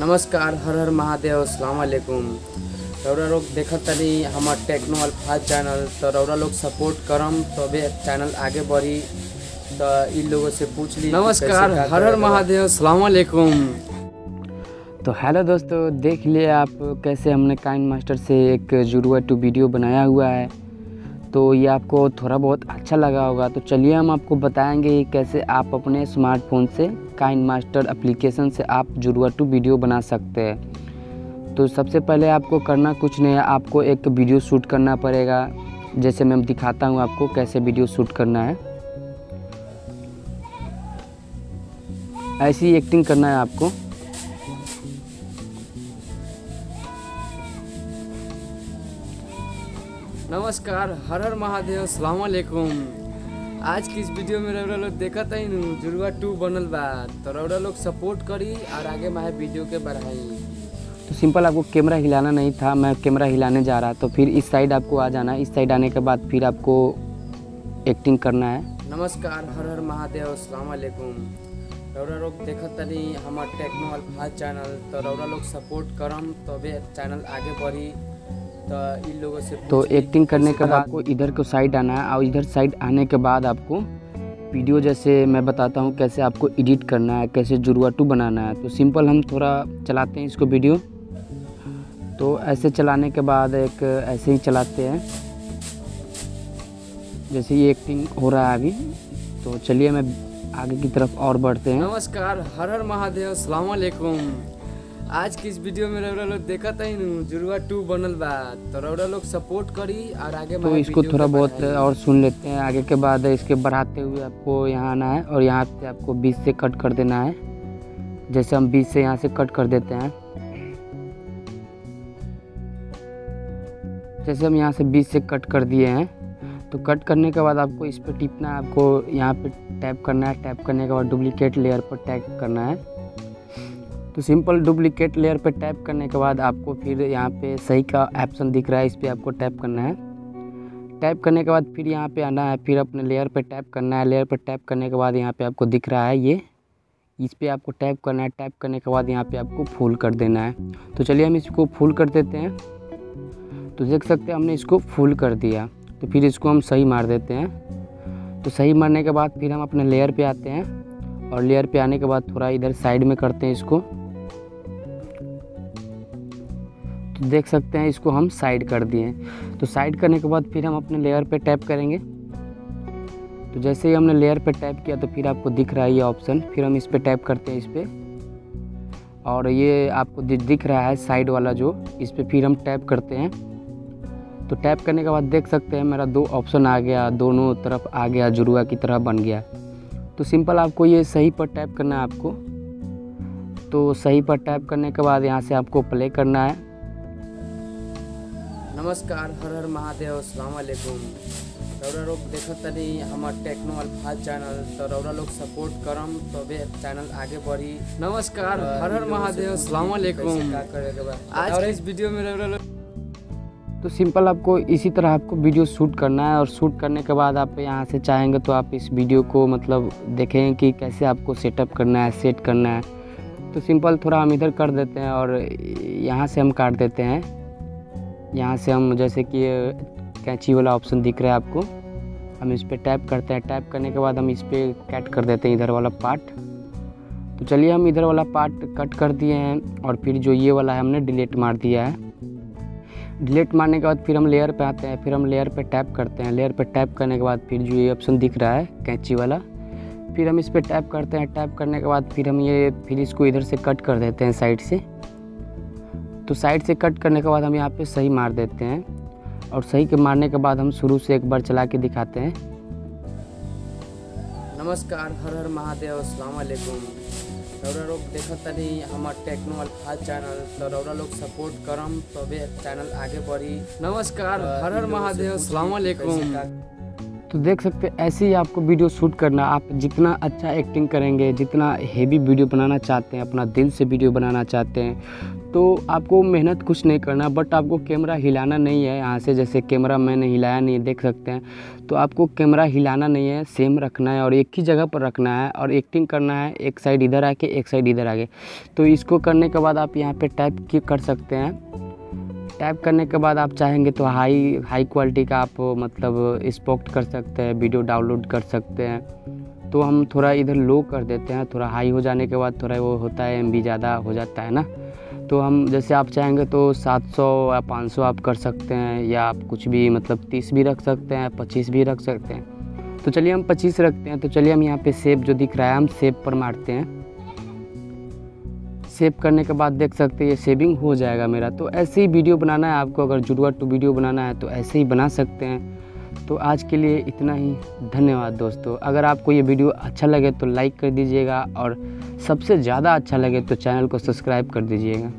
नमस्कार हर हर महादेव अस्सलाम वालेकुम। रौरा लोग देखत तनी हमार टेक्नो अल्फ़ा चैनल तो रौरा लोग सपोर्ट करम तबे चैनल आगे बढ़ी तो इन लोगों से पूछ ली नमस्कार हर हर महादेव अस्सलाम वालेकुम। तो हेलो दोस्तों देख लिए आप कैसे हमने काइन मास्टर से एक जुड़वा टू वीडियो बनाया हुआ है। तो ये आपको थोड़ा बहुत अच्छा लगा होगा। तो चलिए हम आपको बताएँगे कैसे आप अपने स्मार्टफ़ोन से काइन मास्टर एप्लीकेशन से आप जुड़वा टू वीडियो बना सकते हैं। तो सबसे पहले आपको करना कुछ नहीं है, आपको एक वीडियो शूट करना पड़ेगा। जैसे मैं दिखाता हूँ आपको कैसे वीडियो शूट करना है। ऐसी एक्टिंग करना है आपको। नमस्कार हर हर महादेव अस्सलाम वालेकुम आज की इस वीडियो में रौरा लोग देखत ही नु जुड़वा टू बनल बा। तो रौरा लोग सपोर्ट करी और आगे माहे वीडियो के बढ़ाई। तो सिंपल आपको कैमरा हिलाना नहीं था मैं कैमरा हिलाने जा रहा। तो फिर इस साइड आपको आ जाना इस साइड आने के बाद फिर आपको एक्टिंग करना है। नमस्कार हर हर महादेव अस्सलाम वालेकुम रौरा लोग देखत तनी हमार टेक्नो अल्फ़ा चैनल तो रौरा लोग सपोर्ट करम तबे चैनल आगे बढ़ी। तो इन लोगों से तो एक्टिंग करने के बाद आपको इधर को साइड आना है। और इधर साइड आने के बाद आपको वीडियो जैसे मैं बताता हूँ कैसे आपको एडिट करना है, कैसे जुड़वा टू बनाना है। तो सिंपल हम थोड़ा चलाते हैं इसको वीडियो तो ऐसे चलाने के बाद एक ऐसे ही चलाते हैं। जैसे ये एक्टिंग हो रहा है अभी। तो चलिए मैं आगे की तरफ़ और बढ़ते हैं। नमस्कार, हर हर महादेव अस्सलाम वालेकुम आज की इस वीडियो में रौरा लोग देखत है नु जुड़वा टू बनल बा। तो रौरा लोग सपोर्ट करी और आगे तो इसको थोड़ा बहुत और सुन लेते हैं। आगे के बाद इसके बढ़ाते हुए आपको यहाँ आना है और यहाँ से आपको बीच से कट कर देना है। जैसे हम बीच से यहाँ से कट कर देते हैं। जैसे हम यहाँ से बीच से कट कर दिए हैं तो कट करने के बाद आपको इस पर टिपना है। आपको यहाँ पे टैप करना है। टैप करने के बाद डुप्लीकेट लेयर पर टैप करना है। तो सिंपल डुप्लीकेट लेयर पे टैप करने के बाद आपको फिर यहाँ पे सही का ऑप्शन दिख रहा है, इस पर आपको टैप करना है। टैप करने के बाद फिर यहाँ पे आना है, फिर अपने लेयर पे टैप करना है। लेयर पे टैप करने के बाद यहाँ पे आपको दिख रहा है ये। इस पर आपको टैप करना है, टैप करने के बाद यहाँ पे आपको फुल कर देना है। तो चलिए हम इसको फुल कर देते हैं। तो देख सकते हैं हमने इसको फुल कर दिया। तो फिर इसको हम सही मार देते हैं। तो सही मारने के बाद फिर हम अपने लेयर पे आते हैं और लेयर पे आने के बाद थोड़ा इधर साइड में करते हैं इसको। तो देख सकते हैं, इसको हम साइड कर दिए तो साइड करने के बाद फिर हम अपने लेयर पे टैप करेंगे। तो जैसे ही हमने लेयर पे टैप किया तो फिर आपको दिख रहा है ये ऑप्शन फिर हम इस पर टैप करते हैं इस पर और ये आपको दिख रहा है साइड वाला जो, इस पर फिर हम टैप करते हैं। तो टैप करने के बाद देख सकते हैं, मेरा दो ऑप्शन आ गया, दोनों तरफ़ आ गया, जुड़वा की तरह बन गया। तो सिंपल आपको ये सही पर टैप करना है आपको। तो सही पर टैप करने के बाद यहाँ से आपको प्ले करना है। नमस्कार हर हर महादेव अस्सलाम वालेकुम रौरा लोग देखत तनी हमार टेक्नो अल्फ़ा चैनल तो रौरा लोग सपोर्ट करम तबे चैनल आगे बढ़ी। नमस्कार तो हर हर महादेव बा। आज और इस वीडियो में रौरा लोग तो सिंपल आपको इसी तरह आपको वीडियो शूट करना है और शूट करने के बाद आप यहाँ से चाहेंगे तो आप इस वीडियो को मतलब देखें कि कैसे आपको सेटअप करना है सेट करना है। तो सिंपल थोड़ा हम इधर कर देते हैं और यहाँ से हम काट देते हैं। यहाँ से हम जैसे कि कैंची वाला ऑप्शन दिख रहा है आपको। हम इस पर टैप करते हैं। टैप करने के बाद हम इस पर कट कर देते हैं इधर वाला पार्ट तो चलिए हम इधर वाला पार्ट कट कर दिए हैं और फिर जो ये वाला है, हमने डिलीट मार दिया है। डिलीट मारने के बाद फिर हम लेयर पे आते हैं। फिर हम लेयर पे टैप करते हैं। लेयर पे टैप करने के बाद फिर जो ये ऑप्शन दिख रहा है, कैंची वाला। फिर हम इस पर टैप करते हैं। टैप करने के बाद फिर हम ये, फिर इसको इधर से कट कर देते हैं साइड से। तो साइड से कट करने के बाद हम यहाँ पे सही मार देते हैं और सही के मारने के बाद हम शुरू से एक बार चला के दिखाते हैं। नमस्कार हर हर महादेव अस्सलाम वालेकुम रौरा लोग देखत तनी हमार टेक्नो अल्फ़ा चैनल तो रौरा लोग सपोर्ट करम तबे तो चैनल आगे बढ़ी। नमस्कार तो हर हर महादेव अस्सलाम वालेकुम तो देख सकते हैं, ऐसे ही आपको वीडियो शूट करना, आप जितना अच्छा एक्टिंग करेंगे, जितना हेवी वीडियो बनाना चाहते हैं, अपना दिल से वीडियो बनाना चाहते हैं तो आपको मेहनत कुछ नहीं करना बट आपको कैमरा हिलाना नहीं है यहाँ से, जैसे कैमरा मैंने हिलाया नहीं, देख सकते हैं। तो आपको कैमरा हिलाना नहीं है सेम रखना है और एक ही जगह पर रखना है और एक्टिंग करना है, एक साइड इधर आके, एक साइड इधर आके तो इसको करने के बाद आप यहाँ पर टाइप कर सकते हैं? टाइप करने के बाद आप चाहेंगे तो हाई हाई क्वालिटी का आप मतलब स्पोक्ट कर सकते हैं वीडियो डाउनलोड कर सकते हैं। तो हम थोड़ा इधर लो कर देते हैं, थोड़ा हाई हो जाने के बाद थोड़ा वो होता है एमबी ज़्यादा हो जाता है ना। तो हम जैसे आप चाहेंगे तो 700 या 500 आप कर सकते हैं, या आप कुछ भी मतलब 30 भी रख सकते हैं 25 भी रख सकते हैं। तो चलिए हम 25 रखते हैं तो चलिए हम यहाँ पे सेब जो दिख रहा है, हम सेब पर मारते हैं। सेव करने के बाद देख सकते हैं ये सेविंग हो जाएगा मेरा। तो ऐसे ही वीडियो बनाना है आपको, अगर जुड़वा टू वीडियो बनाना है तो ऐसे ही बना सकते हैं। तो आज के लिए इतना ही। धन्यवाद दोस्तों। अगर आपको ये वीडियो अच्छा लगे तो लाइक कर दीजिएगा और सबसे ज़्यादा अच्छा लगे तो चैनल को सब्सक्राइब कर दीजिएगा।